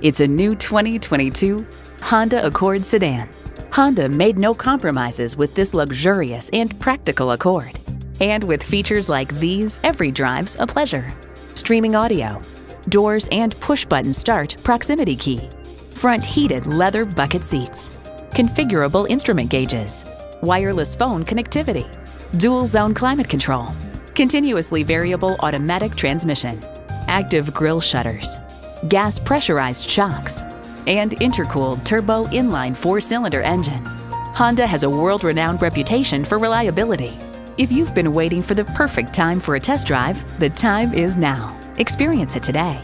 It's a new 2022 Honda Accord sedan. Honda made no compromises with this luxurious and practical Accord. And with features like these, every drive's a pleasure. Streaming audio, doors and push-button start proximity key, front heated leather bucket seats, configurable instrument gauges, wireless phone connectivity, dual zone climate control, continuously variable automatic transmission, active grille shutters, gas pressurized shocks, and intercooled turbo inline four cylinder engine. Honda has a world renowned reputation for reliability. If you've been waiting for the perfect time for a test drive, the time is now. Experience it today.